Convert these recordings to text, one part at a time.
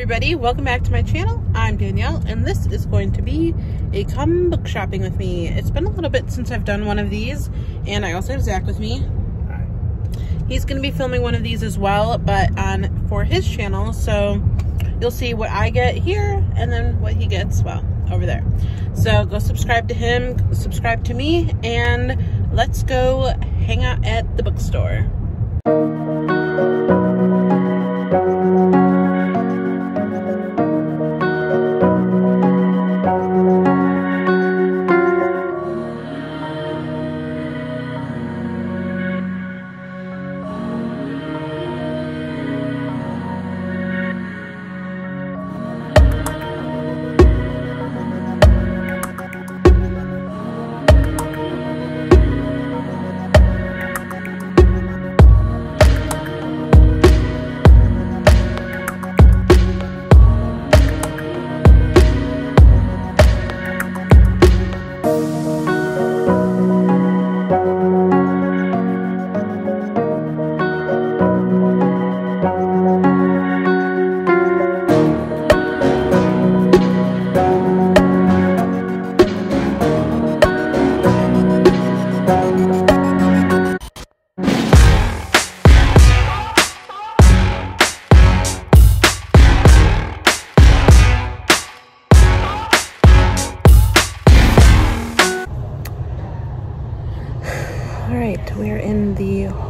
everybody, welcome back to my channel. I'm Danielle and this is going to be a come book shopping with me. It's been a little bit since I've done one of these and I also have Zack with me. Hi. He's going to be filming one of these as well but on for his channel so you'll see what I get here and then what he gets, well, over there. So go subscribe to him, subscribe to me, and let's go hang out at the bookstore.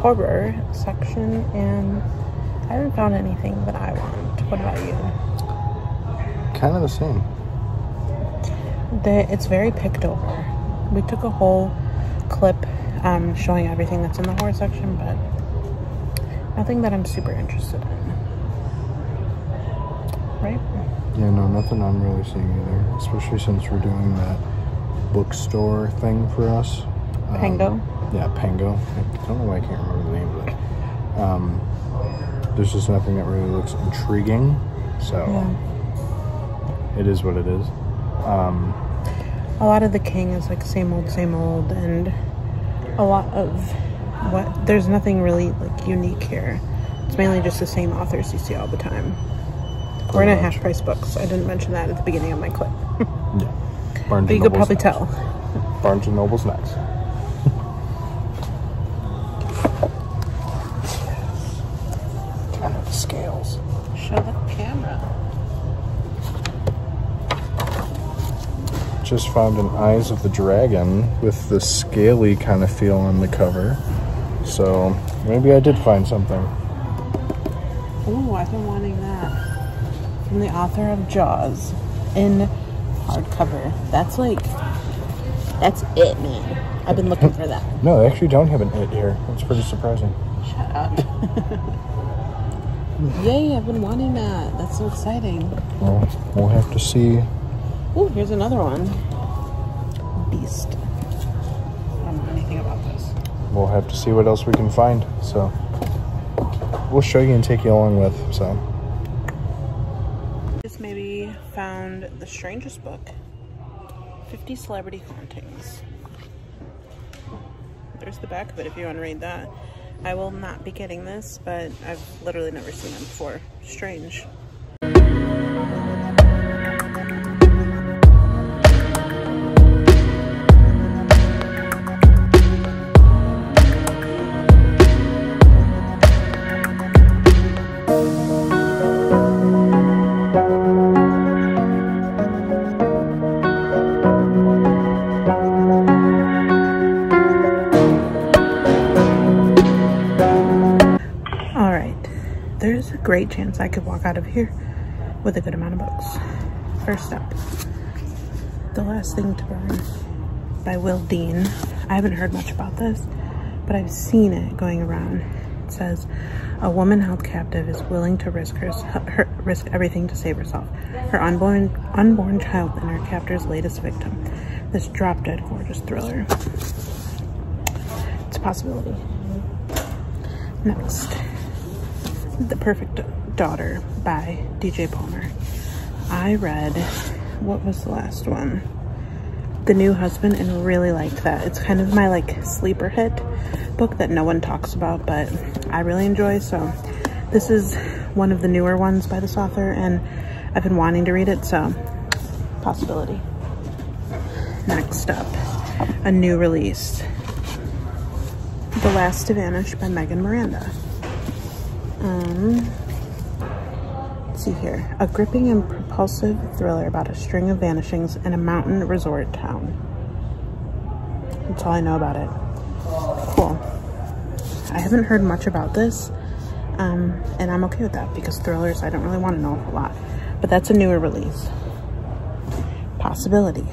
Horror section and I haven't found anything that I want. What about you? Kind of the same. The, it's very picked over. We took a whole clip um, showing everything that's in the horror section, but nothing that I'm super interested in. Right? Yeah, no, nothing I'm really seeing either. Especially since we're doing that bookstore thing for us. Pango? Um, yeah, Pango. I don't know why I can't remember the name of it. Um, there's just nothing that really looks intriguing. So yeah. it is what it is. Um, a lot of the King is like same old, same old, and a lot of what there's nothing really like unique here. It's mainly just the same authors you see all the time. We're in a half price books. I didn't mention that at the beginning of my clip. yeah. Barnes but you could probably tell. Barnes and Noble's next. Just found an Eyes of the Dragon with the scaly kind of feel on the cover. So maybe I did find something. Ooh, I've been wanting that. From the author of Jaws in hardcover. That's like, that's it, man. I've been looking for that. no, they actually don't have an it here. That's pretty surprising. Shut up. Yay, I've been wanting that. That's so exciting. Well, we'll have to see Oh, here's another one. Beast. I don't know anything about this. We'll have to see what else we can find. So we'll show you and take you along with. So just maybe found the strangest book. 50 celebrity hauntings. There's the back of it if you want to read that. I will not be getting this, but I've literally never seen them before. Strange. Great chance I could walk out of here with a good amount of books. First up, The Last Thing to Burn by Will Dean. I haven't heard much about this, but I've seen it going around. It says, a woman held captive is willing to risk her, her, risk everything to save herself, her unborn unborn child, and her captor's latest victim. This drop dead gorgeous thriller. It's a possibility. Next, the Perfect Daughter by DJ Palmer. I read, what was the last one? The New Husband and really liked that. It's kind of my like sleeper hit book that no one talks about, but I really enjoy. So This is one of the newer ones by this author and I've been wanting to read it, so possibility. Next up, a new release. The Last to Vanish by Megan Miranda. Um, see here. A gripping and propulsive thriller about a string of vanishings in a mountain resort town. That's all I know about it. Cool. I haven't heard much about this, um, and I'm okay with that because thrillers, I don't really want to know a lot. But that's a newer release. Possibility.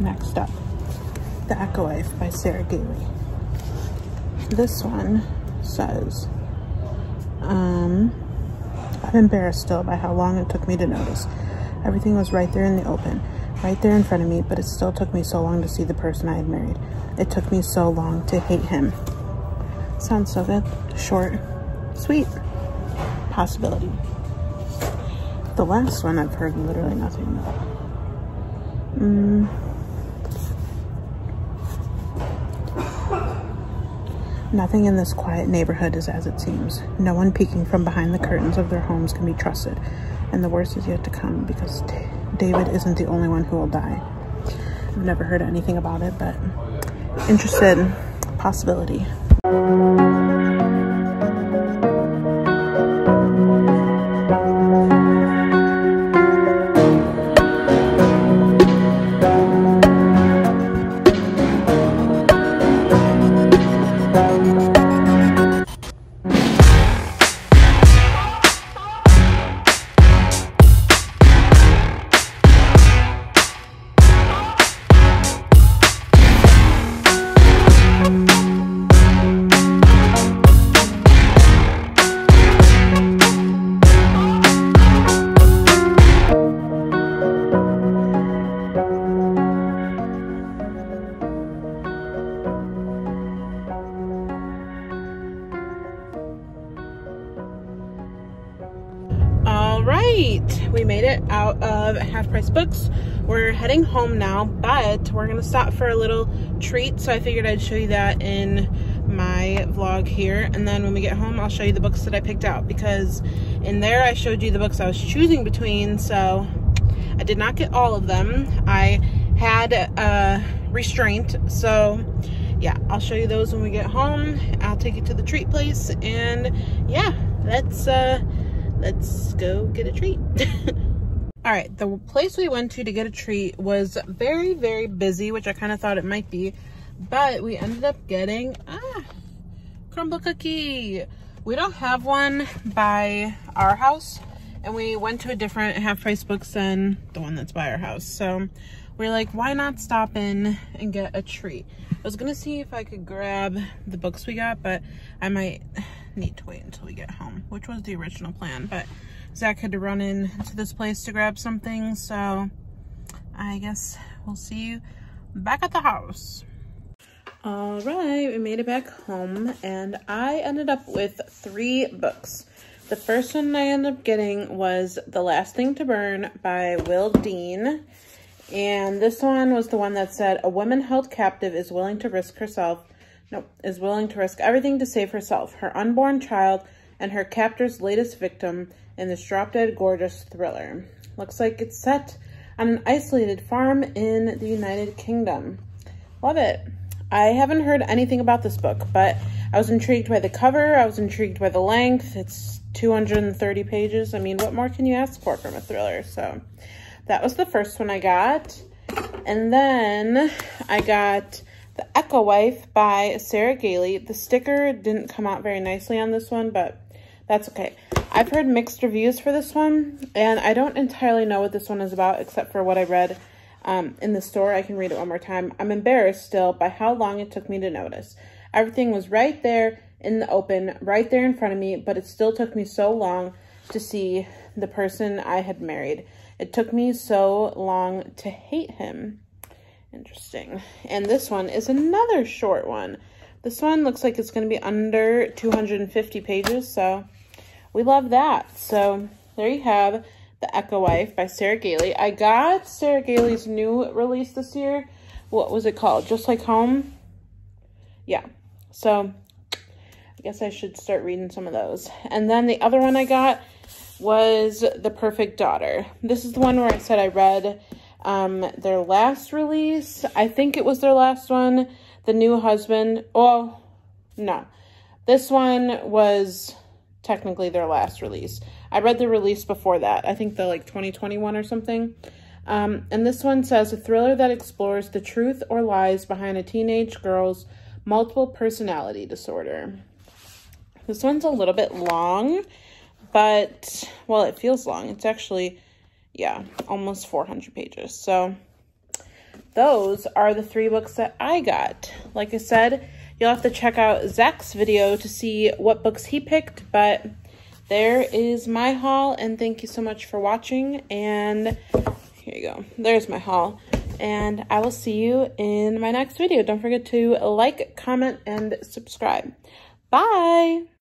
Next up, The Echo Wife by Sarah Gailey. This one says, um, I'm embarrassed still by how long it took me to notice. Everything was right there in the open, right there in front of me, but it still took me so long to see the person I had married. It took me so long to hate him. Sounds so good. Short, sweet. Possibility. The last one I've heard literally nothing about. Mm. Nothing in this quiet neighborhood is as it seems. No one peeking from behind the curtains of their homes can be trusted. And the worst is yet to come because David isn't the only one who will die. I've never heard anything about it, but interested possibility. Books. We're heading home now, but we're gonna stop for a little treat. So I figured I'd show you that in my vlog here. And then when we get home, I'll show you the books that I picked out because in there I showed you the books I was choosing between. So I did not get all of them. I had a restraint. So yeah, I'll show you those when we get home. I'll take you to the treat place and yeah, let's uh let's go get a treat. All right, the place we went to to get a treat was very, very busy, which I kind of thought it might be, but we ended up getting, ah, Crumbl cookie. We don't have one by our house, and we went to a different half price books than the one that's by our house. So we're like, why not stop in and get a treat? I was gonna see if I could grab the books we got, but I might need to wait until we get home, which was the original plan. But Zack had to run in to this place to grab something, so I guess we'll see you back at the house. All right, we made it back home, and I ended up with three books. The first one I ended up getting was The Last Thing to Burn by Will Dean. And this one was the one that said, a woman held captive is willing to risk herself, no, is willing to risk everything to save herself, her unborn child, and her captor's latest victim in this drop-dead gorgeous thriller. Looks like it's set on an isolated farm in the United Kingdom. Love it. I haven't heard anything about this book, but I was intrigued by the cover. I was intrigued by the length. It's 230 pages. I mean, what more can you ask for from a thriller? So that was the first one I got. And then I got the Echo Wife by Sarah Gailey. The sticker didn't come out very nicely on this one, but that's okay. I've heard mixed reviews for this one, and I don't entirely know what this one is about except for what I read um, in the store. I can read it one more time. I'm embarrassed still by how long it took me to notice. Everything was right there in the open, right there in front of me, but it still took me so long to see the person I had married. It took me so long to hate him. Interesting. And this one is another short one. This one looks like it's going to be under 250 pages, so we love that. So there you have The Echo Wife by Sarah Gailey. I got Sarah Gailey's new release this year. What was it called? Just Like Home? Yeah. So I guess I should start reading some of those. And then the other one I got was The Perfect Daughter. This is the one where I said I read um, their last release. I think it was their last one. The New Husband. Oh, no. This one was technically their last release. I read the release before that. I think the like 2021 or something. Um, and this one says a thriller that explores the truth or lies behind a teenage girl's multiple personality disorder. This one's a little bit long, but well, it feels long. It's actually, yeah, almost 400 pages. So those are the three books that I got. Like I said, you'll have to check out Zack's video to see what books he picked, but there is my haul, and thank you so much for watching, and here you go. There's my haul. And I will see you in my next video. Don't forget to like, comment, and subscribe. Bye!